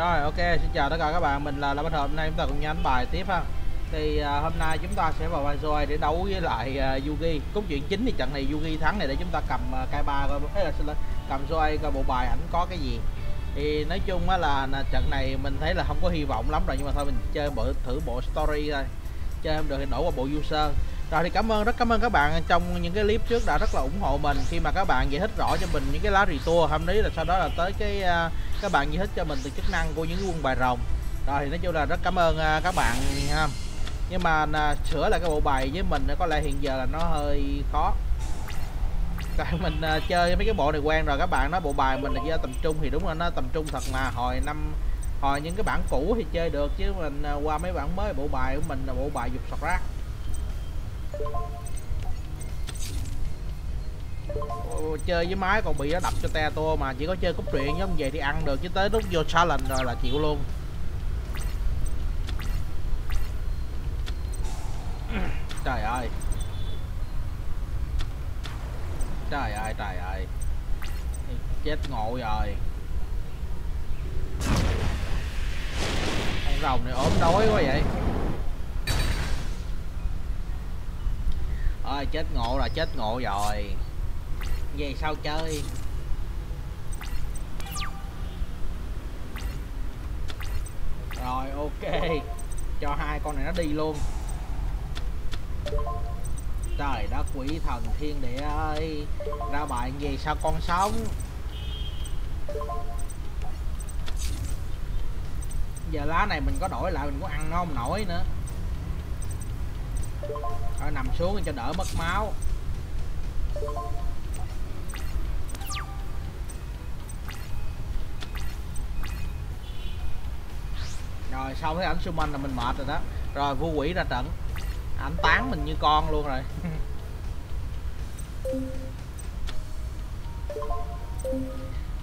Rồi ok, xin chào tất cả các bạn, mình là La Bách Hợp, hôm nay chúng ta cùng nhau đánh bài tiếp ha. Thì à, hôm nay chúng ta sẽ vào Banzoi để đấu với lại à, Yugi. Cốt truyện chính thì trận này Yugi thắng này để chúng ta cầm à, cây ba coi, ấy là xin lỗi, cầm soi coi bộ bài ảnh có cái gì. Thì nói chung á là, là trận này mình thấy là không có hy vọng lắm rồi nhưng mà thôi mình chơi bộ thử bộ story thôi. Chơi không được thì đổ qua bộ user. Rồi thì cảm ơn rất cảm ơn các bạn. Trong những cái clip trước đã rất là ủng hộ mình. Khi mà các bạn giải thích rõ cho mình những cái lá retour tua hôm đấy là sau đó là tới cái uh, các bạn giải thích cho mình từ chức năng của những quân bài rồng. Rồi, thì nói chung là rất cảm ơn à, các bạn, ha. Nhưng mà à, sửa lại cái bộ bài với mình có lẽ hiện giờ là nó hơi khó. Tại mình à, chơi mấy cái bộ này quen rồi, các bạn nói bộ bài mình là chơi tầm trung thì đúng là nó tầm trung thật mà. Hồi năm, hồi những cái bản cũ thì chơi được, chứ mình qua mấy bản mới, bộ bài của mình là bộ bài dục sọt rác. Chơi với máy, còn bị nó đập cho te tua mà chỉ có chơi cốt truyện giống vậy thì ăn được. Chứ tới lúc vô challenge rồi là chịu luôn. Trời ơi. Trời ơi trời ơi. Chết ngộ rồi. Con rồng này ốm đói quá vậy. Ơi chết ngộ là chết ngộ rồi về sau chơi. Rồi, ok. Cho hai con này nó đi luôn. Trời đất, quỷ thần thiên địa ơi. Ra bài gì sao con sống? Giờ lá này mình có đổi lại, mình có ăn nó không nổi nữa. Rồi nằm xuống cho đỡ mất máu. Rồi sau thấy ảnh summon là mình mệt rồi đó. Rồi, vua quỷ ra trận. Ảnh tán mình như con luôn rồi.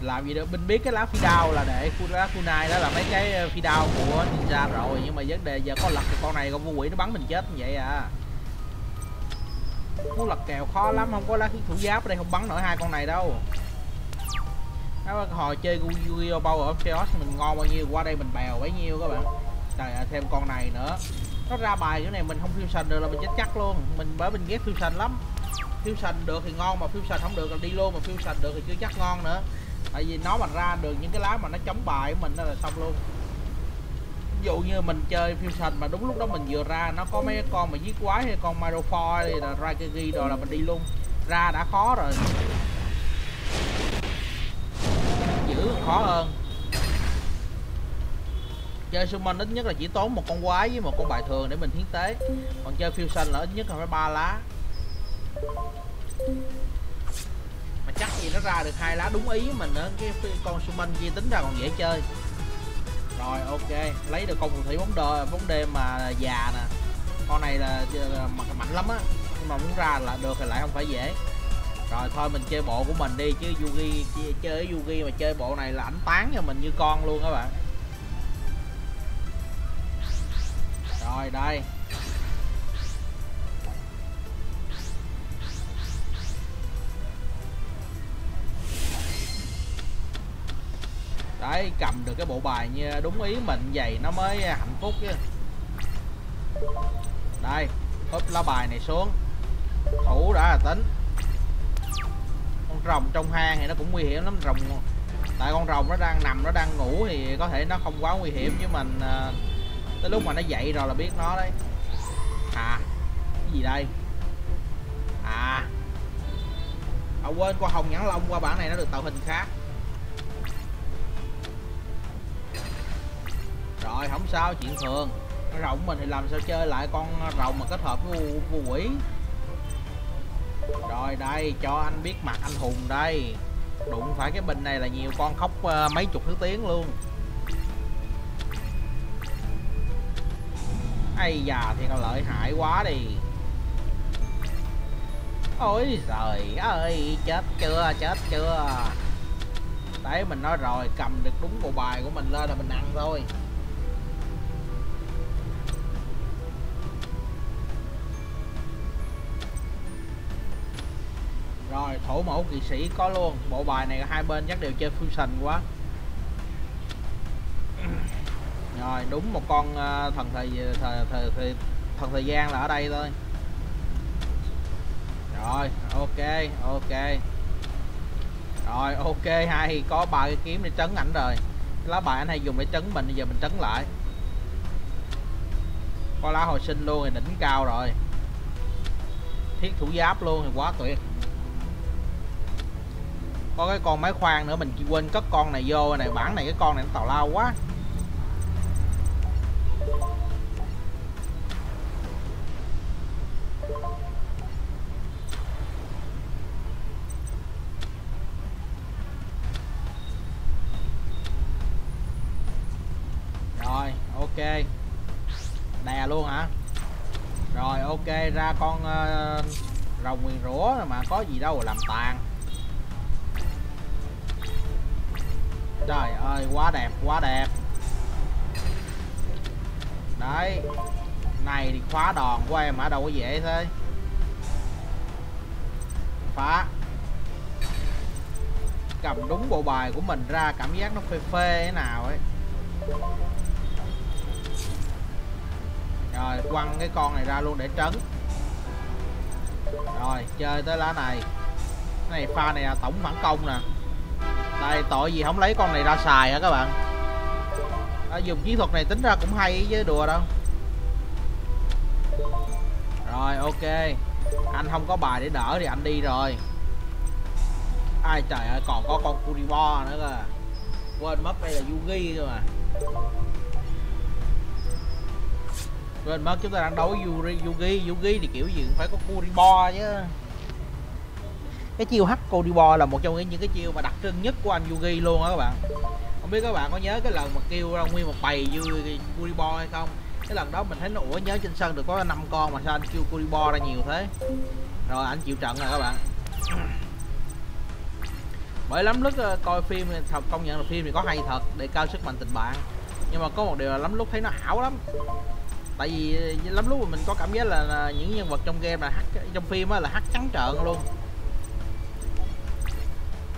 Làm gì được mình biết cái lá phi đao là để lá kunai đó là mấy cái ờ, phi đao của ninja rồi. Nhưng mà vấn đề giờ có lật thì con này con vua quỷ nó bắn mình chết như vậy à. Muốn lật kèo khó lắm, không có lá thủ giáp ở đây không bắn nổi hai con này đâu đó, hồi chơi Yu-Gi-Oh! Power of Chaos mình ngon bao nhiêu qua đây mình bèo bấy nhiêu các bạn. Trời ơi thêm con này nữa. Nó ra bài cái này mình không fusion được là mình chết chắc luôn. Mình bởi mình ghét fusion lắm. Fusion được thì ngon mà fusion không được là đi luôn mà fusion được thì chưa chắc ngon nữa. Tại vì nó mà ra được những cái lá mà nó chống bài của mình đó là xong luôn. Ví dụ như mình chơi fusion mà đúng lúc đó mình vừa ra nó có mấy con mà giết quái hay con Myrofor hay là ghi, rồi là mình đi luôn. Ra đã khó rồi. Khó hơn. Chơi summon ít nhất là chỉ tốn một con quái với một con bài thường để mình hiến tế. Còn chơi fusion là ít nhất là phải ba lá. Mà chắc gì nó ra được hai lá đúng ý với mình nữa cái con summon kia tính ra còn dễ chơi. Rồi, ok, lấy được con phù thủy bóng đêm bóng đêm mà già nè. Con này là mặt mạnh lắm á, nhưng mà muốn ra là được thì lại không phải dễ rồi, thôi mình chơi bộ của mình đi, chứ Yugi chơi Yugi mà chơi bộ này là ảnh tán cho mình như con luôn các bạn. Rồi, đây. Đấy, cầm được cái bộ bài như đúng ý mình vậy, nó mới hạnh phúc chứ. Đây úp lá bài này xuống. Thủ đã là tính rồng trong hang thì nó cũng nguy hiểm lắm rồng tại con rồng nó đang nằm nó đang ngủ thì có thể nó không quá nguy hiểm chứ mình à, tới lúc mà nó dậy rồi là biết nó đấy. À cái gì đây? À à quên qua hồng nhãn long qua bản này nó được tạo hình khác. Rồi không sao chuyện thường. Con rồng mình thì làm sao chơi lại con rồng mà kết hợp với vua quỷ? Rồi đây cho anh biết mặt anh hùng đây. Đụng phải cái bình này là nhiều con khóc uh, mấy chục thứ tiếng luôn. Ây già thì còn lợi hại quá đi. Ôi trời ơi chết chưa chết chưa. Đấy mình nói rồi cầm được đúng bộ bài của mình lên là mình ăn thôi. Rồi thổ mẫu kỵ sĩ có luôn. Bộ bài này hai bên chắc đều chơi fusion quá. Rồi đúng một con uh, thần thời ờ, thời thời, thời thần thời gian là ở đây thôi. Rồi ok ok. Rồi ok hay có ba cái kiếm để trấn ảnh rồi. Cái lá bài anh hay dùng để trấn mình bây giờ mình trấn lại. Có lá hồi sinh luôn thì đỉnh cao rồi. Thiết thủ giáp luôn thì quá tuyệt có cái con máy khoan nữa mình quên cất con này vô này bản này cái con này nó tào lao quá. Rồi ok. Đè luôn hả? Rồi ok ra con uh, rồng nguyền rủa mà có gì đâu làm tàn. Trời ơi, quá đẹp quá đẹp. Đấy. Này thì khóa đòn của em ở đâu có dễ thế. Phá. Cầm đúng bộ bài của mình ra, cảm giác nó phê phê thế nào ấy. Rồi, quăng cái con này ra luôn để trấn. Rồi, chơi tới lá này. Cái này pha này là tổng phản công nè đây tội gì không lấy con này ra xài hả các bạn? À, dùng chiến thuật này tính ra cũng hay với đùa đâu. Rồi ok. Anh không có bài để đỡ thì anh đi rồi. Ai trời ơi còn có con Kuribo nữa cơ quên mất đây là Yugi cơ mà. Quên mất chúng ta đang đấu Yuri, Yugi. Yugi thì kiểu gì cũng phải có Kuribo chứ cái chiêu hắc Kuribo là một trong những cái chiêu mà đặc trưng nhất của anh Yugi luôn á các bạn. Không biết các bạn có nhớ cái lần mà kêu ra nguyên một bầy như Kuribo hay không? Cái lần đó mình thấy nó ủa nhớ trên sân được có 5 con mà sao anh kêu Kuribo ra nhiều thế? Rồi anh chịu trận rồi các bạn. Bởi lắm lúc ờ, coi phim thật công nhận là phim thì có hay thật để cao sức mạnh tình bạn. Nhưng mà có một điều là lắm lúc thấy nó ảo lắm. Tại vì ờ, lắm lúc mà mình có cảm giác là, những nhân vật trong game là hắc trong phim á là hắc trắng trợn luôn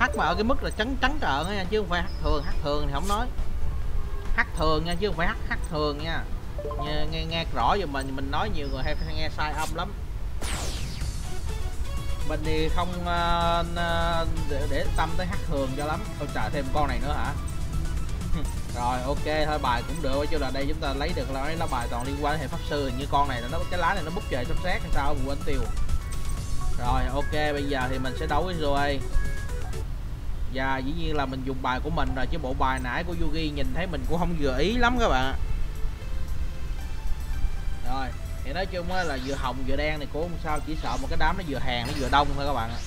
hắt mà ở cái mức là trắng trắng trợn nha chứ không phải hắt thường hắt thường thì không nói. Hắt thường nha chứ không phải hắt hắt thường nha. Nghe nghe, nghe rõ giùm mình mình nói nhiều người hay nghe sai âm lắm. Mình thì không uh, để, để tâm tới hắt thường cho lắm. Không trả thêm con này nữa hả? Rồi ok thôi bài cũng được chứ là đây chúng ta lấy được là mấy lá bài toàn liên quan đến hệ pháp sư. Như con này nó cái lá này nó bút trời sắp xét hay sao vụ anh tiêu. Rồi ok bây giờ thì mình sẽ đấu với rồi và dĩ nhiên là mình dùng bài của mình rồi, chứ bộ bài nãy của Yugi nhìn thấy mình cũng không vừa ý lắm các bạn rồi, thì nói chung là vừa hồng vừa đen này cũng không sao chỉ sợ một cái đám nó vừa hàng nó vừa đông thôi các bạn ạ.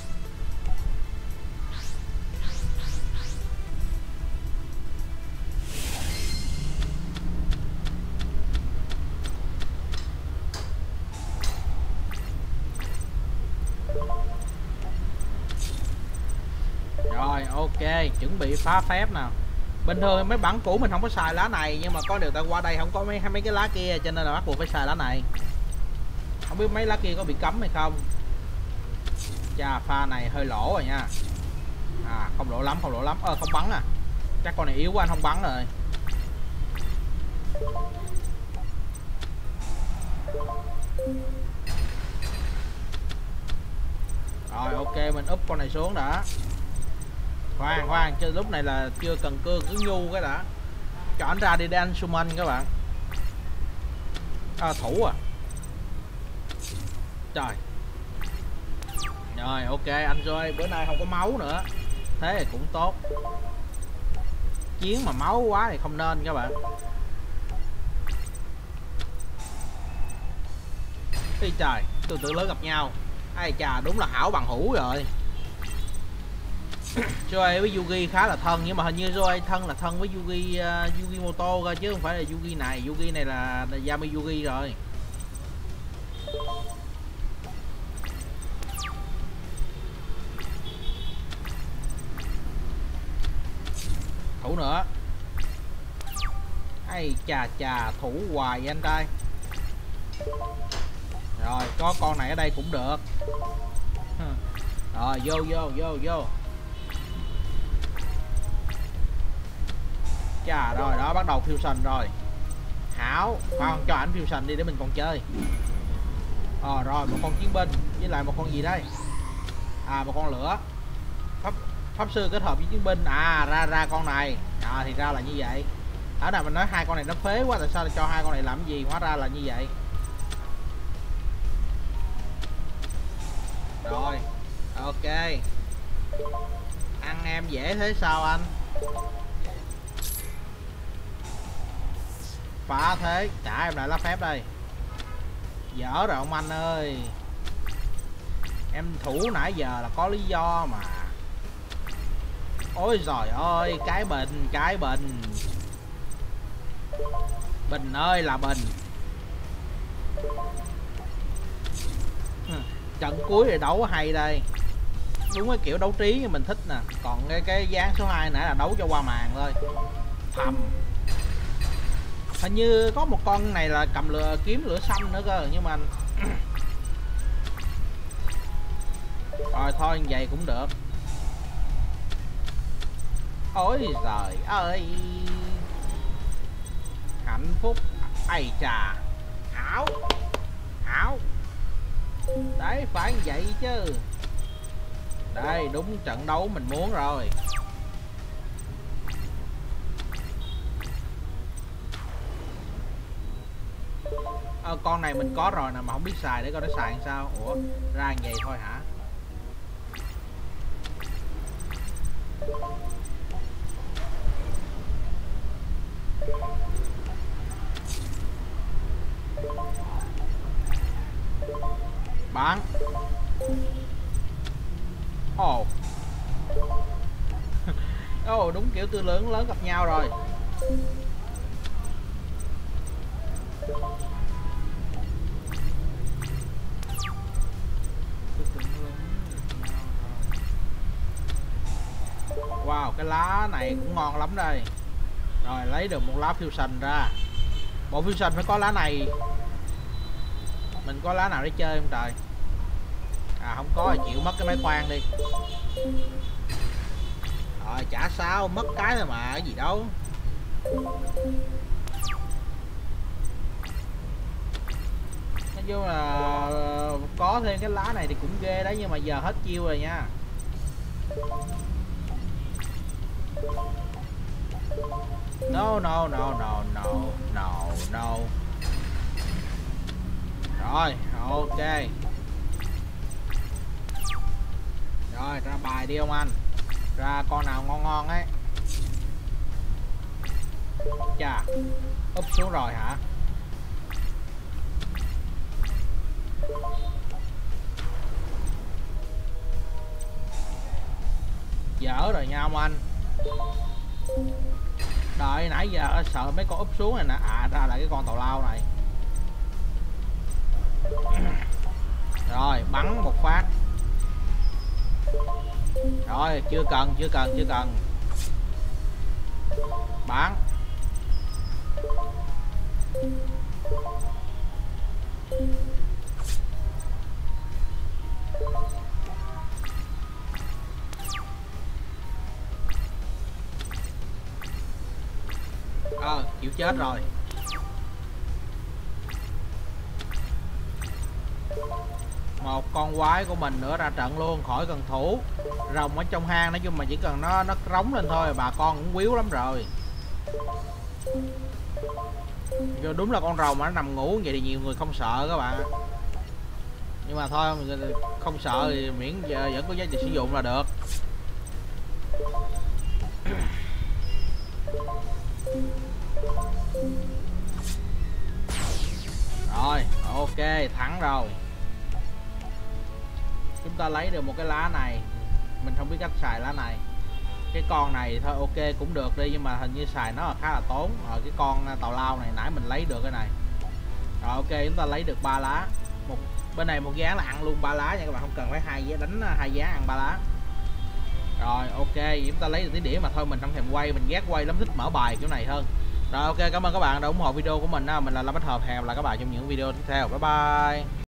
Ok, chuẩn bị phá phép nào. Bình thường mấy bản cũ mình không có xài lá này, nhưng mà có điều ta qua đây không có mấy mấy cái lá kia, cho nên là bắt buộc phải xài lá này. Không biết mấy lá kia có bị cấm hay không. Chà pha này hơi lỗ rồi nha. À không lỗ lắm, không lỗ lắm. Ơ không bắn à. Chắc con này yếu quá, anh không bắn rồi. Rồi, ok, mình úp con này xuống đã khoan khoan chứ lúc này là chưa cần cương cứ nhu cái đã. Cho anh ra đi để anh summon các bạn. À, thủ à. Trời. Rồi ok anh rồi bữa nay không có máu nữa. Thế thì cũng tốt. Chiến mà máu quá thì không nên các bạn. Ê trời tôi tự lớn gặp nhau. Ai chà đúng là hảo bằng hữu rồi. Joy với Yugi khá là thân nhưng mà hình như Joy thân là thân với Yugi uh, Yugi Moto cơ chứ không phải là Yugi này. Yugi này là, là Yami Yugi rồi. Thủ nữa. Ai chà chà thủ hoài vậy anh trai. Rồi có con này ở đây cũng được. Rồi vô vô vô vô. Chà, rồi, đó, bắt đầu fusion rồi. Hảo con cho ảnh fusion đi để mình còn chơi. Ờ rồi, một con chiến binh, với lại một con gì đây? À một con lửa. Pháp pháp sư kết hợp với chiến binh. À ra ra con này. À thì ra là như vậy. Ở nào mình nói hai con này nó phế quá, tại sao lại cho hai con này làm gì? Hóa ra là như vậy. Rồi, ok. Ăn em dễ thế sao anh? Phá thế. Trả em lại lá phép đây. Dở rồi ông anh ơi. Em thủ nãy giờ là có lý do mà. Ôi giời ơi, cái bình cái bình. Bình ơi là bình. Trận cuối thì đấu hay đây. Đúng cái kiểu đấu trí như mình thích nè. Còn cái cái dáng số 2 nãy là đấu cho qua màn thôi. Thầm hình như có một con này là cầm lửa, kiếm lửa xanh nữa cơ, nhưng mà rồi thôi vậy cũng được. Ôi giời ơi. Hạnh phúc. Ây trà ảo ảo đấy, phải vậy chứ. Đây, đúng trận đấu mình muốn rồi. Con này mình có rồi nè mà không biết xài để coi nó xài làm sao. Ủa ra vậy thôi hả? Bán. Ồ. Oh. ồ oh, đúng kiểu tư lớn lớn gặp nhau rồi. Cái lá này cũng ngon lắm đây. Rồi, lấy được một lá fusion ra. Bộ fusion phải có lá này. Mình có lá nào để chơi không trời? À không có thì chịu mất cái máy khoan đi. Rồi, chả sao, mất cái thôi mà, cái gì đâu. Nói chung là, có thêm cái lá này thì cũng ghê đấy, nhưng mà giờ hết chiêu rồi nha. No, no, no, no, no, no, no. Rồi, ok. Rồi, ra bài đi ông anh. Ra con nào ngon ngon ấy. Chà, úp xuống rồi hả? Dở rồi nha ông anh đợi nãy giờ sợ mấy con úp xuống này nè. À ra là cái con tàu lao này. Rồi, bắn một phát. Rồi, chưa cần chưa cần chưa cần. Bắn. Thank you. Chịu chết rồi. Một con quái của mình nữa ra trận luôn, khỏi cần thủ. Rồng ở trong hang nói chung mà chỉ cần nó nó rống lên thôi, bà con cũng quýu lắm rồi. Vô đúng là con rồng mà nó nằm ngủ vậy thì nhiều người không sợ các bạn. Nhưng mà thôi, không sợ thì miễn giờ vẫn có giá trị sử dụng là được. Ok, thắng rồi. Chúng ta lấy được một cái lá này. Mình không biết cách xài lá này. Cái con này thôi, ok, cũng được đi, nhưng mà hình như xài nó khá là tốn. Rồi cái con tàu lao này, nãy mình lấy được cái này. Rồi, ok, chúng ta lấy được ba lá. Một, bên này một giá là ăn luôn ba lá nha các bạn, không cần phải hai giá đánh, hai giá ăn ba lá. Rồi, ok, chúng ta lấy được tí đĩa mà thôi, mình không thèm quay, mình ghét quay lắm, thích mở bài kiểu này hơn rồi, ok, cảm ơn các bạn đã ủng hộ video của mình mình là Lâm Bách Hợp. Hẹn gặp lại các bạn trong những video tiếp theo. Bye bye.